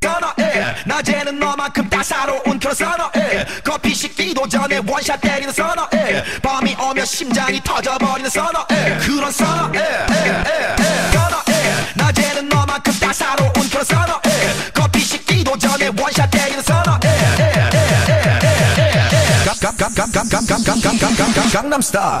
선어해 낮에는 너만큼 따사로운 그런 선어해 커피 식기도 전에 원샷 때리는 선어해 밤이 오면 심장이 터져버리는 선어해 그런 선어해 선어해 낮에는 너만큼 따사로운 그런 선어해 커피 식기도 전에 원샷 때리는 선어해 강남스타일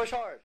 Push hard.